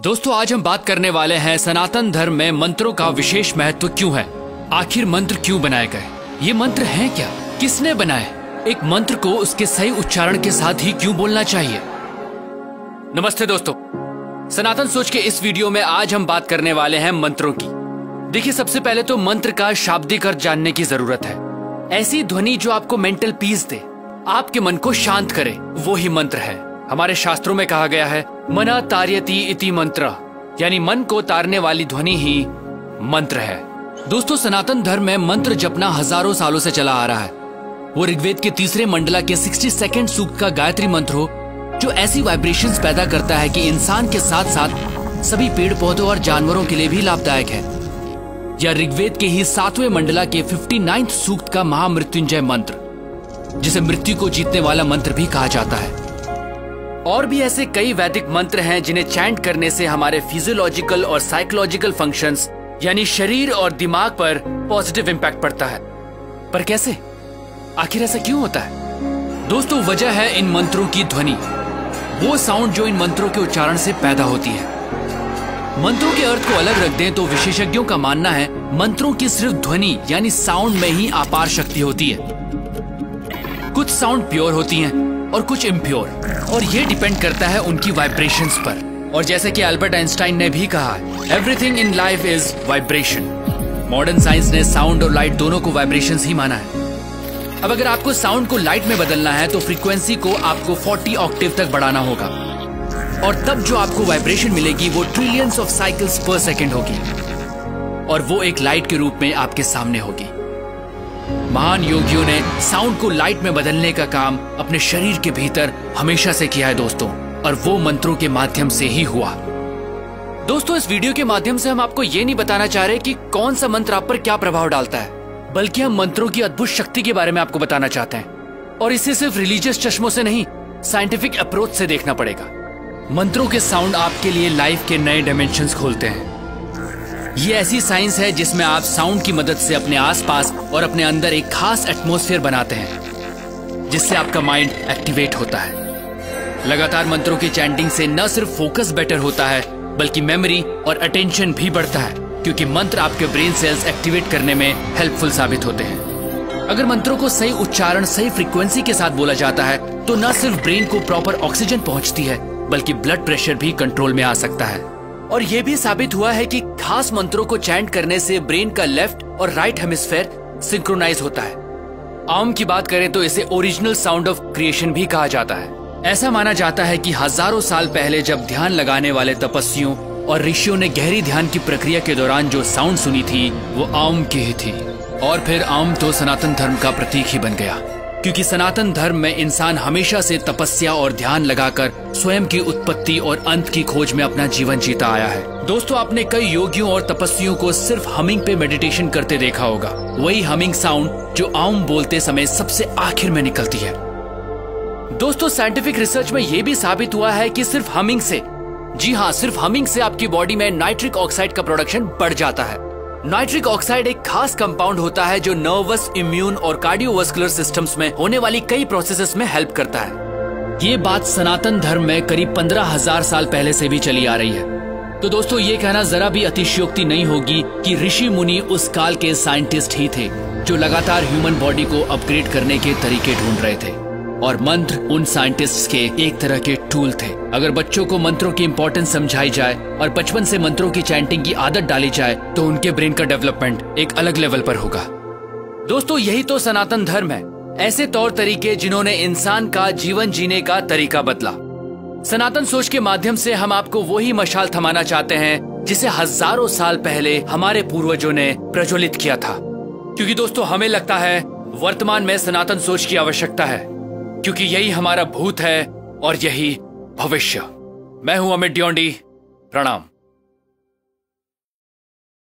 दोस्तों, आज हम बात करने वाले हैं सनातन धर्म में मंत्रों का विशेष महत्व क्यों है? आखिर मंत्र क्यों बनाए गए? ये मंत्र हैं क्या? किसने बनाए? एक मंत्र को उसके सही उच्चारण के साथ ही क्यों बोलना चाहिए? नमस्ते दोस्तों। सनातन सोच के इस वीडियो में आज हम बात करने वाले हैं मंत्रों की। देखिए, सबसे पहले तो मंत्र का शाब्दिक अर्थ जानने की ज़रूरत है। ऐसी ध्वनि जो आपको मेंटल पीस दे, आपके मन को शांत करे, वो ही मंत्र है। हमारे शास्त्रों में कहा गया है, मना तार्यति इति मंत्र। यानी मन को तारने वाली ध्वनि ही मंत्र है। दोस्तों, सनातन धर्म में मंत्र जपना हज़ारों सालों से चला आ रहा है। वो ऋग्वेद के तीसरे मंडला के 60 सेकेंड सूक्त का गायत्री मंत्र हो, जो ऐसी वाइब्रेशंस पैदा करता है कि इंसान के साथ साथ सभी पेड़ पौधों और जानवरों के लिए भी लाभदायक है। या ऋग्वेद के ही सातवें मंडला के फिफ्टी नाइन्थ सूक्त का महामृत्युंजय मंत्र, जिसे मृत्यु को जीतने वाला मंत्र भी कहा जाता है। और भी ऐसे कई वैदिक मंत्र हैं जिन्हें चैंट करने से हमारे फिजियोलॉजिकल और साइकोलॉजिकल फ़ंक्शंस यानी शरीर और दिमाग पर पॉजिटिव इम्पैक्ट पड़ता है। पर कैसे? आखिर ऐसा क्यों होता है? दोस्तों, वजह है इन मंत्रों की ध्वनि। वो साउंड जो इन मंत्रों के उच्चारण से पैदा होती है। मंत्रों के अर्थ को अलग रख दें तो विशेषज्ञों का मानना है, मंत्रों की सिर्फ़ ध्वनि, यानी साउंड में ही अपार शक्ति होती है। कुछ साउंड प्योर होती हैं और कुछ इम्प्योर और ये डिपेंड करता है उनकी वाइब्रेशंस पर। और जैसे कि अल्बर्ट आइंस्टाइन ने भी कहा everything in life is vibration modern science ने साउंड और लाइट दोनों को वाइब्रेशंस ही माना है। अब अगर आपको साउंड को लाइट में बदलना है तो फ्रीक्वेंसी को आपको 40 ऑक्टिव तक बढ़ाना होगा। और तब जो आपको वाइब्रेशन मिलेगी, वो trillions of cycles per second होगी। और वो एक लाइट के रूप में आपके सामने होगी। महान योगियों ने साउंड को लाइट में बदलने का काम अपने शरीर के भीतर हमेशा से किया है दोस्तों, और वो मंत्रों के माध्यम से ही हुआ। दोस्तों, इस वीडियो के माध्यम से हम आपको ये नहीं बताना चाह रहे कि कौन सा मंत्र आप पर क्या प्रभाव डालता है, बल्कि हम मंत्रों की अद्भुत शक्ति के बारे में आपको बताना चाहते हैं। और इसे सिर्फ़ रिलीजियस चश्मों से नहीं साइंटिफिक अप्रोच से देखना पड़ेगा। मंत्रों के साउंड आपके लिए लाइफ के नए डायमेंशन खोलते हैं। ये ऐसी साइंस है जिसमें आप साउंड की मदद से अपने आसपास और अपने अंदर एक खास एटमोसफियर बनाते हैं, जिससे आपका माइंड एक्टिवेट होता है। लगातार मंत्रों की चैंटिंग से न सिर्फ़ फोकस बेटर होता है, बल्कि मेमोरी और अटेंशन भी बढ़ता है, क्योंकि मंत्र आपके ब्रेन सेल्स एक्टिवेट करने में हेल्पफुल साबित होते हैं। अगर मंत्रों को सही उच्चारण, सही फ्रीक्वेंसी के साथ बोला जाता है तो न सिर्फ़ ब्रेन को प्रॉपर ऑक्सीजन पहुँचती है, बल्कि ब्लड प्रेशर भी कंट्रोल में आ सकता है। और ये भी साबित हुआ है कि खास मंत्रों को चैंट करने से ब्रेन का लेफ़्ट और राइट हेमिस्फेयर सिंक्रोनाइज होता है। आम की बात करें तो इसे ओरिजिनल साउंड ऑफ़ क्रिएशन भी कहा जाता है। ऐसा माना जाता है कि हज़ारों साल पहले जब ध्यान लगाने वाले तपस्वियों और ऋषियों ने गहरी ध्यान की प्रक्रिया के दौरान जो साउंड सुनी थी, वो आम की ही थी। और फिर आम तो सनातन धर्म का प्रतीक ही बन गया। क्योंकि सनातन धर्म में इंसान हमेशा से तपस्या और ध्यान लगाकर स्वयं की उत्पत्ति और अंत की खोज में अपना जीवन जीता आया है। दोस्तों, आपने कई योगियों और तपस्वियों को सिर्फ़ हमिंग पे मेडिटेशन करते देखा होगा। वही हमिंग साउंड जो आम बोलते समय सबसे आखिर में निकलती है। दोस्तों साइंटिफिक रिसर्च में यह भी साबित हुआ है कि सिर्फ़ हमिंग से जी हाँ सिर्फ़ हमिंग से आपकी बॉडी में नाइट्रिक ऑक्साइड का प्रोडक्शन बढ़ जाता है। नाइट्रिक ऑक्साइड एक खास कंपाउंड होता है जो नर्वस इम्यून और कार्डियोवास्कुलर सिस्टम्स में होने वाली कई प्रोसेसेस में हेल्प करता है। ये बात सनातन धर्म में करीब पंद्रह हज़ार साल पहले से भी चली आ रही है। तो दोस्तों, ये कहना जरा भी अतिशयोक्ति नहीं होगी कि ऋषि मुनि उस काल के साइंटिस्ट ही थे, जो लगातार ह्यूमन बॉडी को अपग्रेड करने के तरीके ढूंढ रहे थे। और मंत्र उन साइंटिस्ट के एक तरह के टूल थे। अगर बच्चों को मंत्रों की इम्पोर्टेंस समझाई जाए और बचपन से मंत्रों की चैंटिंग की आदत डाली जाए तो उनके ब्रेन का डेवलपमेंट एक अलग लेवल पर होगा। दोस्तों, यही तो सनातन धर्म है। ऐसे तौर तरीके जिन्होंने इंसान का जीवन जीने का तरीका बदला। सनातन सोच के माध्यम से हम आपको वही मशाल थमाना चाहते हैं, जिसे हज़ारों साल पहले हमारे पूर्वजों ने प्रज्वलित किया था। क्योंकि दोस्तों, हमें लगता है, वर्तमान में सनातन सोच की आवश्यकता है। क्योंकि यही हमारा भूत है और यही भविष्य। मैं हूँ अमित ड्योंडी प्रणाम।